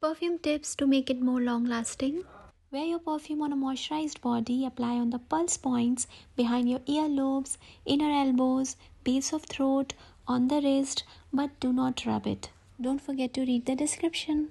Perfume tips to make it more long lasting. Wear your perfume on a moisturized body. Apply on the pulse points behind your earlobes, inner elbows, base of throat, on the wrist, but do not rub it. Don't forget to read the description.